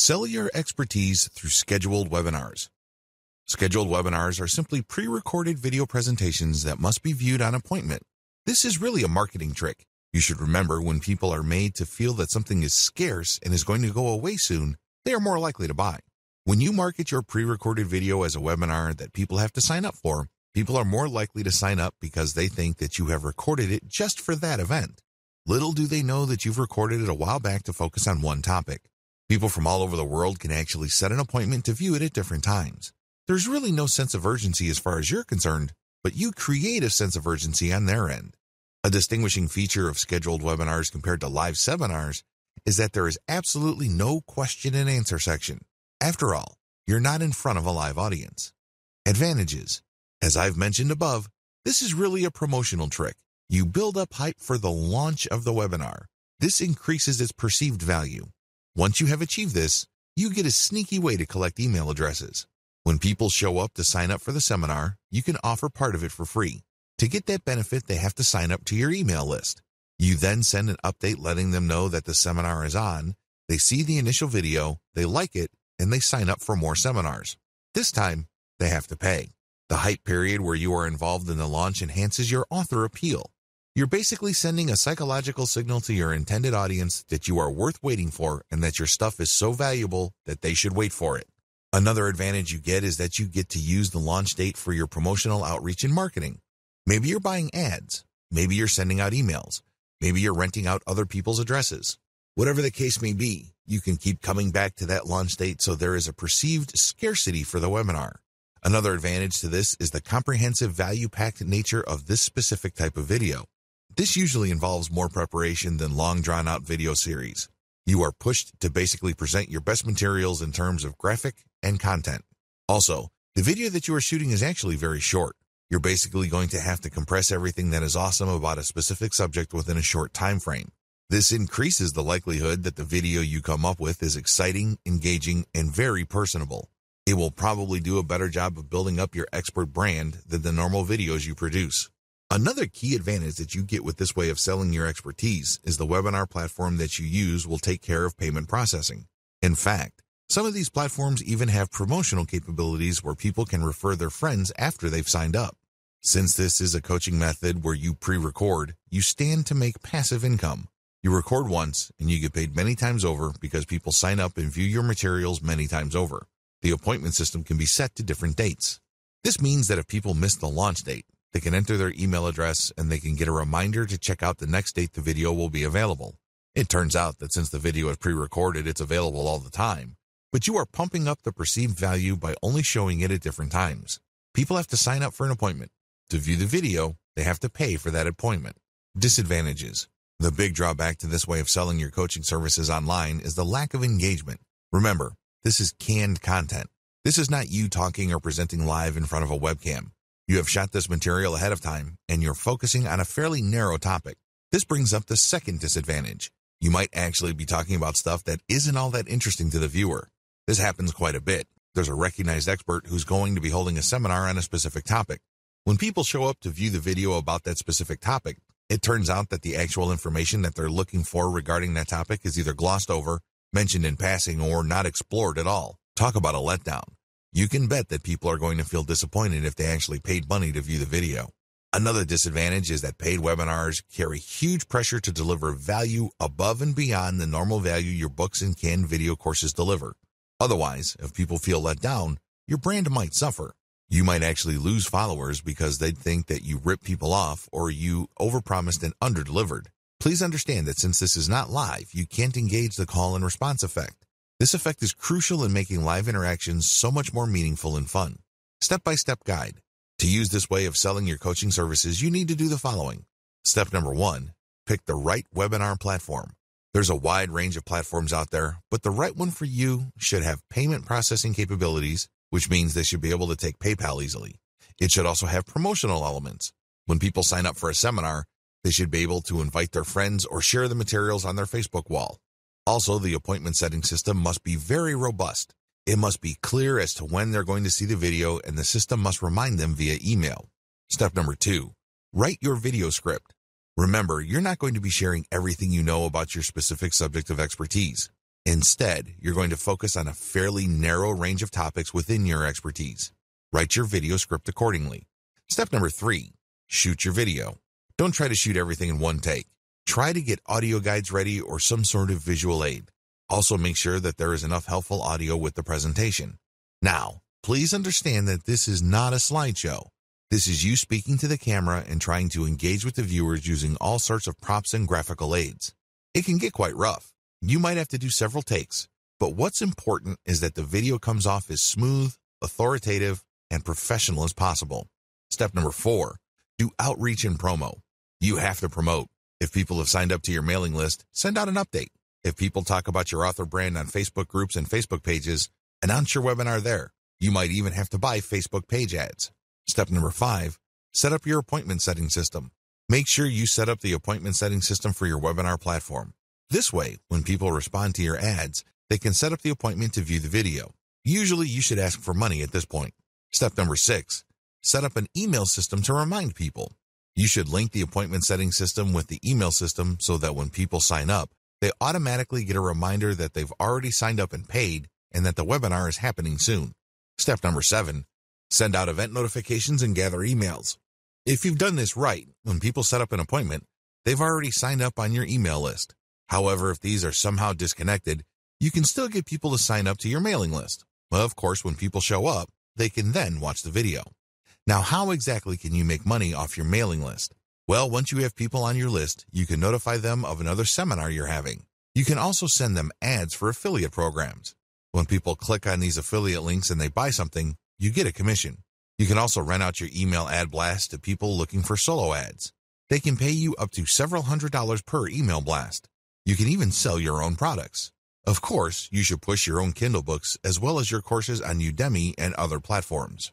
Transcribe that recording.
Sell your expertise through scheduled webinars. Scheduled webinars are simply pre-recorded video presentations that must be viewed on appointment. This is really a marketing trick. You should remember when people are made to feel that something is scarce and is going to go away soon, they are more likely to buy. When you market your pre-recorded video as a webinar that people have to sign up for, people are more likely to sign up because they think that you have recorded it just for that event. Little do they know that you've recorded it a while back to focus on one topic. People from all over the world can actually set an appointment to view it at different times. There's really no sense of urgency as far as you're concerned, but you create a sense of urgency on their end. A distinguishing feature of scheduled webinars compared to live seminars is that there is absolutely no question and answer section. After all, you're not in front of a live audience. Advantages. As I've mentioned above, this is really a promotional trick. You build up hype for the launch of the webinar. This increases its perceived value. Once you have achieved this, you get a sneaky way to collect email addresses. When people show up to sign up for the seminar, you can offer part of it for free. To get that benefit, they have to sign up to your email list. You then send an update letting them know that the seminar is on. They see the initial video, they like it, and they sign up for more seminars. This time, they have to pay. The hype period where you are involved in the launch enhances your author appeal. You're basically sending a psychological signal to your intended audience that you are worth waiting for and that your stuff is so valuable that they should wait for it. Another advantage you get is that you get to use the launch date for your promotional outreach and marketing. Maybe you're buying ads. Maybe you're sending out emails. Maybe you're renting out other people's addresses. Whatever the case may be, you can keep coming back to that launch date so there is a perceived scarcity for the webinar. Another advantage to this is the comprehensive value-packed nature of this specific type of video. This usually involves more preparation than long drawn-out video series. You are pushed to basically present your best materials in terms of graphic and content. Also, the video that you are shooting is actually very short. You're basically going to have to compress everything that is awesome about a specific subject within a short time frame. This increases the likelihood that the video you come up with is exciting, engaging, and very personable. It will probably do a better job of building up your expert brand than the normal videos you produce. Another key advantage that you get with this way of selling your expertise is the webinar platform that you use will take care of payment processing. In fact, some of these platforms even have promotional capabilities where people can refer their friends after they've signed up. Since this is a coaching method where you pre-record, you stand to make passive income. You record once and you get paid many times over because people sign up and view your materials many times over. The appointment system can be set to different dates. This means that if people miss the launch date, they can enter their email address and they can get a reminder to check out the next date the video will be available. It turns out that since the video is pre-recorded, it's available all the time. But you are pumping up the perceived value by only showing it at different times. People have to sign up for an appointment. To view the video, they have to pay for that appointment. Disadvantages. The big drawback to this way of selling your coaching services online is the lack of engagement. Remember, this is canned content. This is not you talking or presenting live in front of a webcam. You have shot this material ahead of time, and you're focusing on a fairly narrow topic. This brings up the second disadvantage. You might actually be talking about stuff that isn't all that interesting to the viewer. This happens quite a bit. There's a recognized expert who's going to be holding a seminar on a specific topic. When people show up to view the video about that specific topic, it turns out that the actual information that they're looking for regarding that topic is either glossed over, mentioned in passing, or not explored at all. Talk about a letdown. You can bet that people are going to feel disappointed if they actually paid money to view the video. Another disadvantage is that paid webinars carry huge pressure to deliver value above and beyond the normal value your books and canned video courses deliver. Otherwise, if people feel let down, your brand might suffer. You might actually lose followers because they'd think that you ripped people off or you overpromised and underdelivered. Please understand that since this is not live, you can't engage the call and response effect. This effect is crucial in making live interactions so much more meaningful and fun. Step-by-step guide. To use this way of selling your coaching services, you need to do the following. Step number one, pick the right webinar platform. There's a wide range of platforms out there, but the right one for you should have payment processing capabilities, which means they should be able to take PayPal easily. It should also have promotional elements. When people sign up for a seminar, they should be able to invite their friends or share the materials on their Facebook wall. Also, the appointment setting system must be very robust. It must be clear as to when they're going to see the video and the system must remind them via email. Step number two, write your video script. Remember, you're not going to be sharing everything you know about your specific subject of expertise. Instead, you're going to focus on a fairly narrow range of topics within your expertise. Write your video script accordingly. Step number three, shoot your video. Don't try to shoot everything in one take. Try to get audio guides ready or some sort of visual aid. Also make sure that there is enough helpful audio with the presentation. Now, please understand that this is not a slideshow. This is you speaking to the camera and trying to engage with the viewers using all sorts of props and graphical aids. It can get quite rough. You might have to do several takes, but what's important is that the video comes off as smooth, authoritative, and professional as possible. Step number four, do outreach and promo. You have to promote. If people have signed up to your mailing list, send out an update. If people talk about your author brand on Facebook groups and Facebook pages, announce your webinar there. You might even have to buy Facebook page ads. Step number five, set up your appointment setting system. Make sure you set up the appointment setting system for your webinar platform. This way, when people respond to your ads, they can set up the appointment to view the video. Usually, you should ask for money at this point. Step number six, set up an email system to remind people. You should link the appointment setting system with the email system so that when people sign up, they automatically get a reminder that they've already signed up and paid and that the webinar is happening soon. Step number seven, Send out event notifications and gather emails. If you've done this right, when people set up an appointment, they've already signed up on your email list. However, if these are somehow disconnected, you can still get people to sign up to your mailing list. Of course, when people show up, they can then watch the video. Now, how exactly can you make money off your mailing list? Well, once you have people on your list, you can notify them of another seminar you're having. You can also send them ads for affiliate programs. When people click on these affiliate links and they buy something, you get a commission. You can also rent out your email ad blast to people looking for solo ads. They can pay you up to several hundred dollars per email blast. You can even sell your own products. Of course, you should push your own Kindle books as well as your courses on Udemy and other platforms.